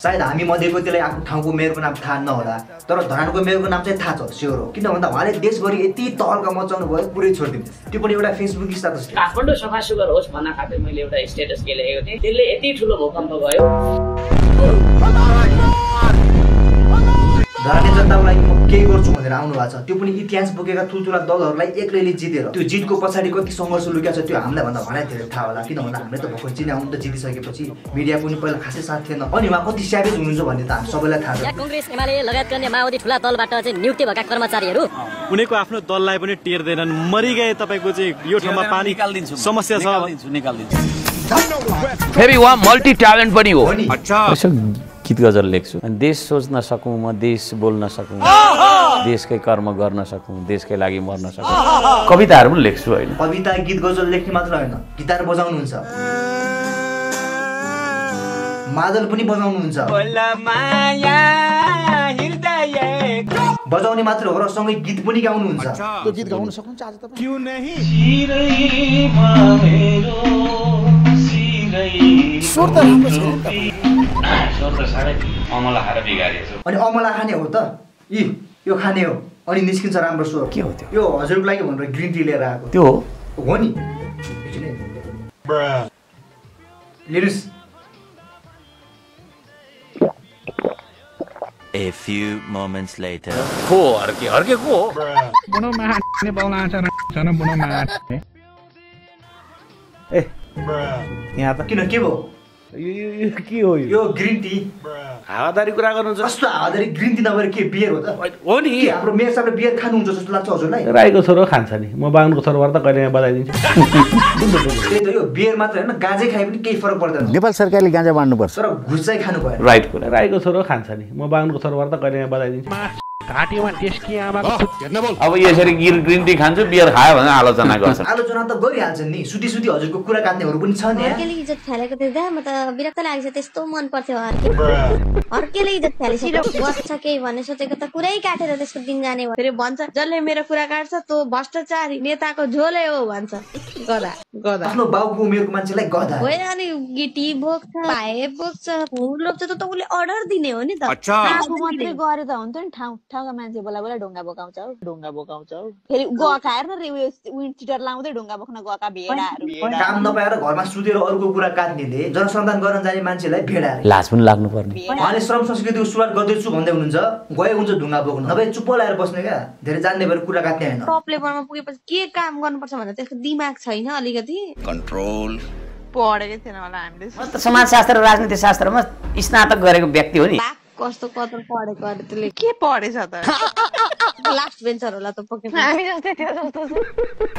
सायद हामी मध्येको त्यसलाई आफ्नो ठाउँको मेयरको नाम थाहा नहोला तर धरानको मेयरको नाम चाहिँ थाहा छ स्योर हो। किन भन्दा उहाँले देशभरि यति तहल्का मचाउनु भयो पुरै छोडिदिनु त्यो पनि एउटा फेसबुक स्टाटस काठमाडौँ सफा सुग्घर होस् भन्न खातिर मैले एउटा स्टेटस लेखेको थिएँ। त्यसले यति ठुलो भूकम्प भयो धराने जनताको लागि म केही गर्छु भनेर आउनु भएको छ। त्यो पनि इतिहास बोकेका ठुल्ठुला दलहरूलाई एक्लैले जितेर। त्यो जितको पछाडि कति सङ्घर्ष लुकेको छ त्यो हामीलाई भन्दा भनाइ धेरै थाहा होला। किन भन्दा हामीले त भर्खर चिने आउनु त जितिसकेपछि मिडिया पनि पहिला खासै साथ थिएन। अनि उहाँ कति स्याभेज हुनुहुन्छ भन्ने त हामी सबैलाई थाहा छ। कङ्ग्रेस एमाले लगायतका अन्य माओवादी ठुला दलबाट चाहिँ नियुक्ति भएका कर्मचारीहरू? कुनैको आफ्नो दललाई पनि टेर्दैनन्। मरिगए तपाईँको चाहिँ यो ठाउँमा पानी निकालिदिन्छु समस्या छ। निकालिदिन्छु फेरि उहाँ मल्टी ट्यालेन्ट पनि हो। गीत गजल लेख्छु? अनि देश सोच्न सकौँ म देश बोल्न सकौँ। देशकै कर्म गर्न सकौँ देशकै लागि मर्न सकौँ। कविताहरू पनि लेख्छु होइन। कविता गीत गजल लेख्ने मात्र होइन। गिटार बजाउनुहुन्छ। मादल पनि बजाउनुहुन्छ। बजाउने मात्र हो र सँगै गीत पनि गाउनुहुन्छ। त्यो गीत गाउन सक्नुहुन्छ आज तपाईँ? अनि अमला खाने हो त? यी यो खाने हो। अनि निस्किन्छ राम्रो स्वर। के हो त्यो? यो हजुरको लागि भनेर ग्रिन टी लिएर आएको। त्यो हो? हो नि। लिनुहोस्। A few moments later. को हर्के हर्के को हो? ए यहाँ त। किन के भयो? यो यो यो के हो यो? यो ग्रिन टी हावादारी कुरा गर्नुहुन्छ। कस्तो हावादारी? ग्रिन टी नभएर के बियर हो त? हो नि। हाम्रो मेयर साहबले बियर खानुहुन्छ जस्तो लाग्छ हजुरलाई? राईको छोरो खान्छ नि। म बाहुनको छोरोबाट त कहिले बजाइदिन्छु त्यही त यो बियर मात्र होइन गाँजै खाए पनि केही फरक पर्दैन। नेपाल सरकारले गाँजा बाँड्नुपर्छ। तर घुस चाहिँ खानु भएन राइट कुरा राईको छोरो खान्छ नि। म बाहुनको छोरोबाट त कहिले बजाइदिन्छु अब यसरी गिर ग्रिन टी खान्छु बियर खायो भने आलोचना गर्छ। आलोचना त गरिहाल्छन् नि। सुटी सुटी हजुरको कुरा काट्नेहरू पनि छन् हर्केले इज्जत फ्यालेको देख्दा म त विरक्त लागेको छ त्यस्तो मन पर्थ्यो हर्केले इज्जत फ्यालिसक्यो बस्छ केही भन्ने सोचेको त कुरै काटेर त्यसको दिन जाने भयो। फेरि भन्छ जसले मेरो कुरा काट्छ त्यो भ्रष्टाचारी नेताको झोले हो भन्छ। गदा गदा आफ्नो बाउको उमेरको मान्छेलाई गधा। होइन अनि गिटी बोक्छ पाए बोक्छ फुल रोप्छ त त उसले अर्डर दिने हो नि त। आफू मात्रै गरे त हुन्थ्यो नि ठाउँ। ठाउँका मान्छे बोला बोला ढुङ्गा बोकाउँछ हौ। ढुङ्गा बोकाउँछ हौ। फेरि गएका हेर न रे- उयो चिटर लाउँदै ढुङ्गा बोक्न गएका भेडाहरू काम नपाएर घरमा सुतेर अर्को कुरा काट्नेले जनसन्धान गर्न जाने मान्छेलाई भेडा। लाज पनि लाग्नु पर्ने उहाँले श्रम संस्कृतिको सुरुवात गर्दैछु भन्दै हुनुहुन्छ गए हुन्छ ढुङ्गा बोक्नु। नभए चुप्प लगाएर बस्ने क्या धेरै जान्ने भएर कुरा काट्ने होइन। टप लेभलमा पुगेपछि के काम गर्नुपर्छ भनेर त्यसको दिमाग छैन अलिकति। Control. पढेकै थिएन होला हामीले। समाजशास्त्र र राजनीति शास्त्रमा स्नातक गरेको व्यक्ति हो नि। कस्तो कदर पढेको अरे त्यसले? के पढेछ त? लास्ट बेन्चर होला त पक्कै पनि। हामी जस्तै थियो जस्तो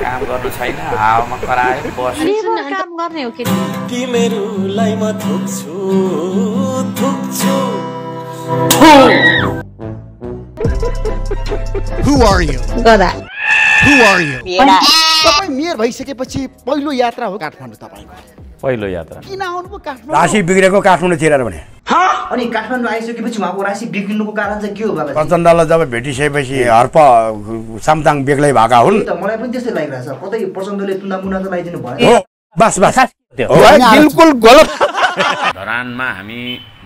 काम गर्नु छैन हावामा करायो बस लेबर काम गर्ने हो केटी तिमीहरूलाई म थुक्छु थुक्छु। Who are you? गदा Who are you? तपाईँ मेयर भइसकेपछि पहिलो यात्रा हो काठमाडौँ तपाईँको। पहिलो यात्रा। किन आउनुभयो काठमाडौँ? राशि बिग्रेको काठमाडौँ चिरेर भने। अनि काठमाडौँ आइसकेपछि उहाँको राशि बिग्रिनुको कारण चाहिँ के हो बाबा प्रचण्डलाई जब भेटिसकेपछि हर्प सामताङ बेग्लै भएका हुन्। त मलाई पनि त्यस्तै लागिरहेछ कतै प्रचण्डले तुना मुना त लगाइदिनु हो भयो बस। बस बिल्कुल गलत। धरानमा हामी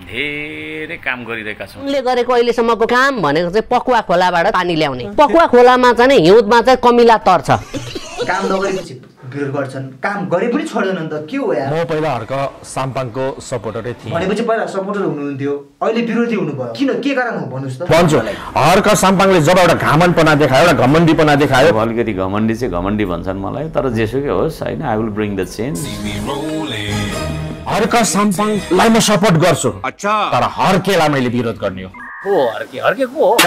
धेरै काम गरिरहेका छौँ। उनले गरेको अहिलेसम्मको काम भनेको चाहिँ पकुवा खोलाबाट पानी ल्याउने। पकुवा खोलामा चाहिँ हिउँदमा चाहिँ कमिला तर्छ। काम नगरेपछि विरोध गर्छन्। काम गरे पनि छोड्दैनन् त। के हो यार? म पहिला हर्क साम्पाङको सपोर्टरै थिएँ। भनेपछि पहिला सपोर्टर हुनुहुन्थ्यो। अहिले विरोधी हुनुभयो। किन? के कारण हो भन्नुहोस् त। भन्छु। हर्क साम्पाङले जब एउटा घामनपना देखायो एउटा घमण्डीपना देखायो। अलिकति घमण्डी चाहिँ घमण्डी भन्छन् मलाई तर जेसुकै होस् होइन I will bring the change Harka साम्पाङलाई म सपोर्ट गर्छु। तर हर्केलाई मैले विरोध गर्ने हो। को हर्के हर्के को हो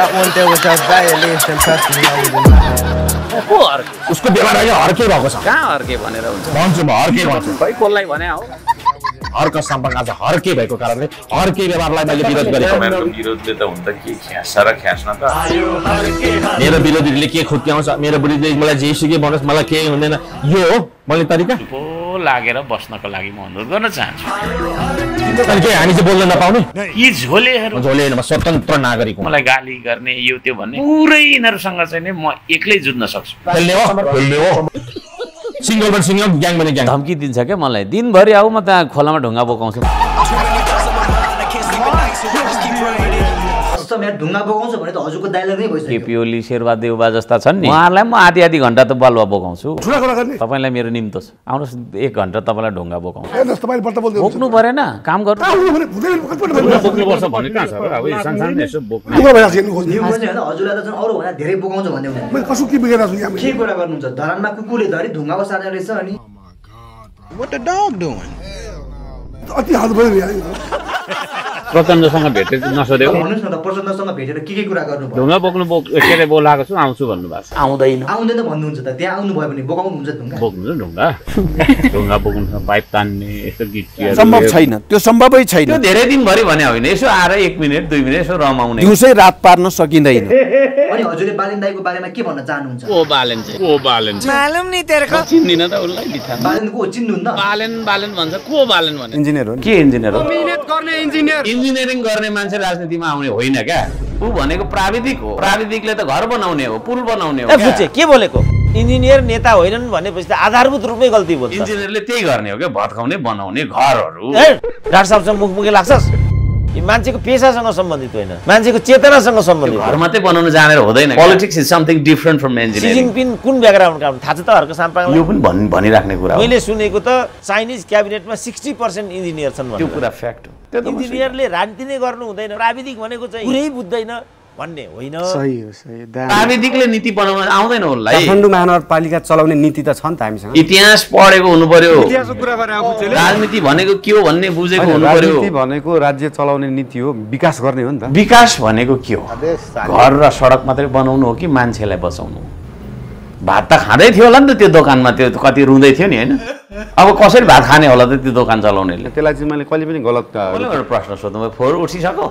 को हर्के उसको व्यवहार हर्के भएको छ कहाँ हर्के भनेर हुन्छ भन्छु म हर्के भन्छु खै कसलाई भने हो हर्क साम्पाङ आज हर्के भएको कारणले हर्के व्यवहारलाई मैले विरोध गरेको विरोधले त हुन त के ख्यास र ख्यास्न त? मेरो विरोधीले के खुट्याउँछ मेरो विरोधीले मलाई जेसुकै भन्नुहोस् मलाई केही हुँदैन। यो हो मैले तरिका। लागेर बस्नको लागि म अनुरोध गर्न चाहन्छु। के हामी चाहिँ बोल्न नपाउने। यी झोलेहरू झोले स्वतन्त्र नागरिक हुँ। मलाई गाली गर्ने यो त्यो भन्ने पुरै यिनीहरूसँग चाहिँ नि म एक्लै जुझ्न सक्छु। हो सिङ्गल भने सिङ्गल ग्याङ भने ग्याङ। धम्की दिन्छ क्या मलाई। दिनभरि आऊ म त्यहाँ खोलामा ढुङ्गा बोकाउँछु। यहाँ ढुङ्गा बोकाउँछ भने त हजुरको डाइलग नै भइसक्यो। केपी ओली शेरबा देउबा जस्ता छन् नि। उहाँहरूलाई म आधी आधी घन्टा त बालुवा बोकाउँछु। तपाईँलाई मेरो निम्तो छ। आउनुहोस् एक घन्टा तपाईँलाई ढुङ्गा बोकाउँछु। बोक्नु परेन काम गर्नु। धेरै बोकाउँछ भन्ने हुँदैन के कुरा गर्नुहुन्छ? धरानमा कुकुरले धरी ढुङ्गाको सार्ने रहेछ अनि? प्रचण्डसँग भेटेर नसोध्यो। भन्नुहोस् न त प्रचण्डसँग भेटेर के के कुरा गर्नुभयो? ढुङ्गा बोक्नु बोक के अरे बोलाएको छु आउँछु भन्नुभएको छ। आउँदैन। आउँदैन भन्नुहुन्छ त त्यहाँ आउनुभयो भने बोकाउनुहुन्छ ढुङ्गा। बोक्नु छ ढुङ्गा। ढुङ्गा बोक्नु पाइप तान्ने यस्तो गीत सम्भव छैन। त्यो सम्भवै छैन। त्यो धेरै दिनभरि भने होइन यसो आएर एक मिनट दुई मिनट यसो रमाउने दिउँसै रात पार्न सकिँदैन। अनि हजुरले बालेन दाईको बारेमा के भन्न चाहनुहुन्छ? को बालेन चाहिँ? को बालेन चाहिँ? मालुम नि तेरो चिन्दिन त उसलाई बित्था बालेन को चिन्नुहुन्न? बालेन बालेन भन्छ को बालेन भने? इन्जिनियर हो नि। के इन्जिनियर हो? मिहिनेत गर्ने इन्जिनियर। इन्जिनियरिङ गर्ने मान्छे राजनीतिमा आउने होइन क्या। ऊ भनेको प्राविधिक हो। प्राविधिकले त घर बनाउने हो पुल बनाउने हो के बोलेको? इन्जिनियर नेता होइनन् भनेपछि त आधारभूत रूपमै गल्ती बोल्छ। इन्जिनियरले त्यही गर्ने हो क्या भत्काउने बनाउने घरहरू। डाक्टर साहबसँग मुखमुखी लाग्छस्? मान्छेको पेसासँग सम्बन्धित होइन। मान्छेको चेतनासँग सम्बन्धित। घर मात्रै बनाउनु जानेर हुँदैन politics is something different from engineering Jinping कुन ब्याकग्राउन्डका हुन् थाहा छ त हर्क यो साम्पाङलाई पनि भन् भनिराख्ने कुरा हो। मैले सुनेको त चाइनिज क्याबिनेटमा सिक्सटी पर्सेन्ट इन्जिनियर छन् त्यो। कुरा फ्याक्ट हो। इन्जिनियरले राजनीति नै गर्नु हुँदैन। प्राविधिक भनेको चाहिँ पुरै बुझ्दैन। भन्ने होइन। सही हो सही प्राविधिकले नीति बनाउन आउँदैन उसलाई काठमाडौँ महानगरपालिका चलाउने नीति त छ नि त हामीसँग। इतिहास पढेको हुनु पर्यो राजनीति भनेको के हो भन्ने बुझेको हुनु पर्यो राजनीति भनेको राज्य चलाउने नीति हो विकास गर्ने हो नि त। विकास भनेको के हो? घर र सडक मात्रै बनाउनु हो कि मान्छेलाई बचाउनु हो? भात त खाँदै थियो होला नि त त्यो दोकानमा त्यो कति रुँदै थियो नि होइन? अब कसरी भात खाने होला त त्यो दोकान चलाउनेले? त्यसलाई चाहिँ मैले कहिले पनि गलत प्रश्न सोध्नु भयो फोहोर उठिसक्यो?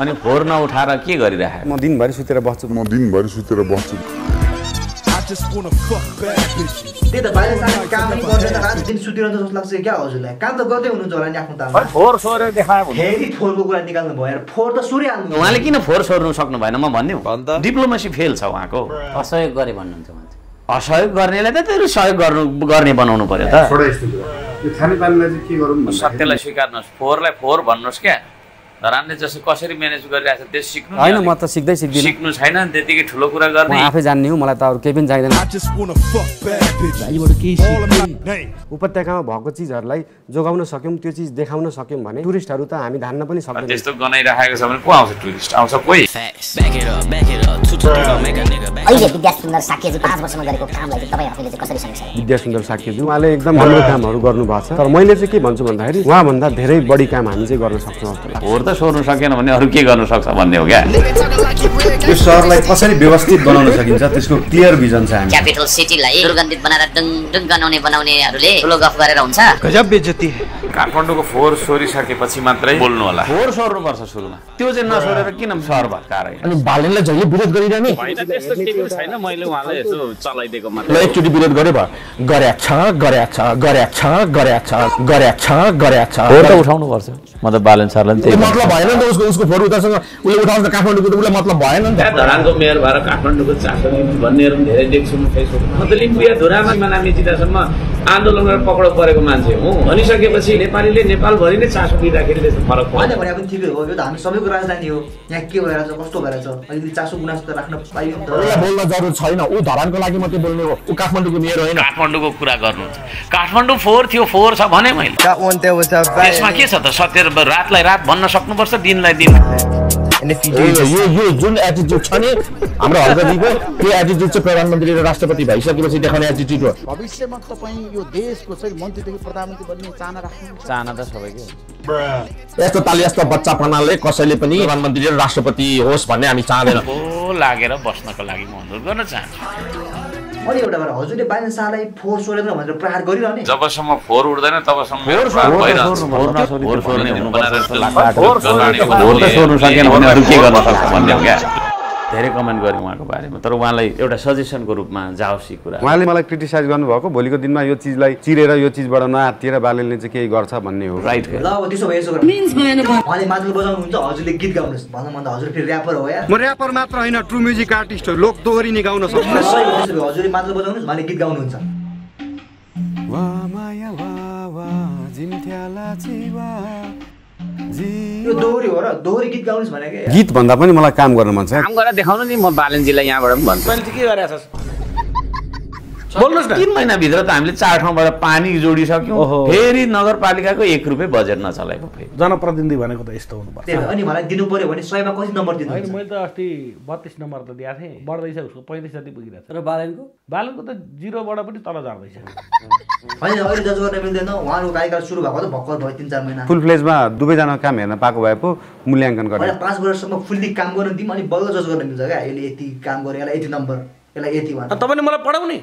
अनि फोहोर नउठाएर के गरिराखेको? म दिनभरि सुतेर बस्छु। म दिनभरि सुतेर बस्छु। त्यही त बाहिर सानो काम गर्दैन रात दिन सुतिरहन्छ जस्तो लाग्छ क्या हजुरलाई? काम त गर्दै हुनुहुन्छ होला नि आफ्नो तालमा। फोहोर सोहोर देखायो फेरि फोहोरको कुरा निकाल्नु भयो। फोहोर त सोरिहाल्नु उहाँले किन फोहोर सोर्नु सक्नु भएन? म भन्ने डिप्लोमेसी फेल छ उहाँको। असहयोग गरे भन्नुहुन्छ असहयोग गर्नेलाई त त्यो सहयोग गर्नु गर्ने बनाउनु पर्यो त। सत्यलाई स्वीकार्नुहोस्। फोहोरलाई फोहोर भन्नुहोस् क्या। धरानले जसो कसरी म्यानेज गरिरहेको छ त्यो सिक्नु होइन। म त सिक्दै सिक्दिनँ। सिक्नु छैन नि त्यतिकै ठुलो कुरा गर्ने। आफै जान्ने हो मलाई त अरू केही पनि चाहिँदैन। उपत्यकामा भएको चिजहरूलाई जोगाउन सक्यौँ त्यो चिज देखाउन सक्यौँ भने टुरिस्टहरू त हामी धान्न पनि सक्दैन त्यस्तो गनाइराखेको छ भने को आउँछ टुरिस्ट? आउँछ कोही? अहिले विद्या सुन्दर साकेजी पाँच वर्षमा गरेको कामलाई चाहिँ तपाईँ आफैले चाहिँ कसरी समीक्षा विद्या सुन्दर साक्यजी उहाँले एकदम राम्रो कामहरू गर्नुभएको छ। तर मैले चाहिँ के भन्छु भन्दाखेरि उहाँभन्दा धेरै बढी काम हामी चाहिँ गर्न सक्छौँ। जस्तो लाग्छ सोर्नु सकेन भने अरू के गर्न सक्छ भन्ने हो क्या? यो सहरलाई कसरी व्यवस्थित बनाउन सकिन्छ? त्यसको क्लियर भिजन छ हामी क्यापिटल सिटीलाई दुर्गन्धित बनाएर डुङ डुङ गनाउने बनाउनेहरूले ठुलो गफ गरेर हुन्छ। गजब बेजती काठमाडौँको फोहोर सोरिसकेपछि मात्रै बोल्नु होला। फोहोर सोर्नुपर्छ सुरुमा। त्यो चाहिँ नसोरेर किन सहर भत्काएर? अनि बालनलाई जहिले विरोध गरिरहने? छैन। मैले उहाँलाई यसो चलाइदिएको मात्र एकचोटि विरोध गरे भयो। गर्या छ गर्या छ गर्या छ गर्या छ गर्या छ गर्या छ। फोहोर त उठाउनु पर्छ म त बालन सरलाई त्यो त्यही मतलब भएन नि त उसको उसको फोहोर उतासँग उसले उठाउँछ काठमाडौँको त उसलाई मतलब भएन नि त। त्यहाँ धरानको मेयर भएर काठमाडौँको चासो भन्नेहरू पनि धेरै देख्छु म फेसबुकमा। म त लिम्बुया धुरामा नामी जिल्लासम्म आन्दोलन गरेर पक्राउ परेको मान्छे हुँ। भनिसकेपछि नेपालीले नेपालभरि नै चासो दिँदाखेरि त्यस्तो फरक पर्छ। भने पनि ठिकै हो। यो त हामी सबैको राजधानी हो। यहाँ के भइरहेछ कस्तो भइरहेछ? अलिकति चासो गुनासो त राख्न पाइयो बोल्न जरुर छैन। ऊ धरानको लागि मात्रै बोल्ने हो। ऊ काठमाडौँको मेयर होइन। काठमाडौँको कुरा गर्नुहुन्छ काठमाडौँ फोहोर थियो फोहोर छ भने मैले। त्यसमा के छ त? सत्य रातलाई रात भन्न सक्नुपर्छ दिनलाई दिन। यो यो- यो जुन एटिट्युड छ नि हाम्रो हर्कजीको त्यो एटिट्युड चाहिँ प्रधानमन्त्री र राष्ट्रपति भइसकेपछि देखाउने एटिट्युड हो। भविष्यमा तपाईँ यो देशको चाहिँ मन्त्रीदेखि प्रधानमन्त्री बन्ने चाहना राख्नु चाहना त सबैकै। यस्तो ताल यस्तो बच्चापनाले कसैले पनि प्रधानमन्त्री र राष्ट्रपति होस् भन्ने हामी चाहँदैन। लागेर बस्नको लागि म अनुरोध गर्न चाहन्छु। अनि एउटा कुरा हजुरले बाहिर सालाई फोहोर सोरेन भनेर प्रहार गरिरहने। जबसम्म फोहोर उठ्दैन तबसम्म धेरै कमेन्ट गरेँ उहाँको बारेमा। तर उहाँलाई एउटा सजेसनको रूपमा जाओस् यी कुरा। उहाँले मलाई क्रिटिसाइज गर्नुभएको भोलिको दिनमा यो चिजलाई चिरेर यो चिजबाट नआत्तिएर बालेले चाहिँ केही गर्छ भन्ने हो। राइट ल अब त्यसो भए यसो उहाँले मादल बजाउनुहुन्छ हजुरले गीत गाउनुहोस्। भन्नु भन्दा हजुर फेरि ऱ्यापर हो यार म ऱ्यापर मात्र होइन ट्रु म्युजिक आर्टिस्ट हो। लोक दोहोरी नै गाउन सक्छु। सही हो त्यसो भए हजुरले मादल बजाउनुहोस् उहाँले गीत गाउनुहुन्छ। वा माया वा वा जिन्थ्याला चिवा यो दोहोरी हो र दोहोरी गीत गाउनुहोस् भनेको। गीत भन्दा पनि मलाई काम गर्न मन छ। काम गरेर देखाउनु नि म बालनजीलाई यहाँबाट पनि भन्छु। के गरेको छ? बोल्नुहोस् न। तिन महिनाभित्र त हामीले चार ठाउँबाट पानी जोडिसक्यौँ। फेरि नगरपालिकाको एक रुपियाँ बजेट नचलाएको फेरि। जनप्रतिनिधि भनेको त यस्तो हुनुपर्छ अनि मलाई दिनु पर्यो भने सयमा कति नम्बर होइन दिनुहुन्छ मैले त अस्ति बत्तिस नम्बर त दिएको थिएँ। बढ्दैछ उसको पैँतिस जति पुगिरहेको छ र बालनको? बालनको त जिरोबाट पनि तल झर्दैछ होइन अहिले जज गर्न मिल्दैन उहाँहरूको कार्यकाल सुरु भएको त भर्खर भयो तिन चार महिना। फुल प्लेजमा दुवैजना काम हेर्न पाएको भए पो मूल्याङ्कन गर्ने होइन पाँच वर्षसम्म फुल्ली काम गर्न दिउँ अनि बल्ल जज गर्न मिल्छ क्या? यसले यति काम गर्यो यसलाई यति नम्बर यसलाई यति भन्छ तपाईँले मलाई पढाउने।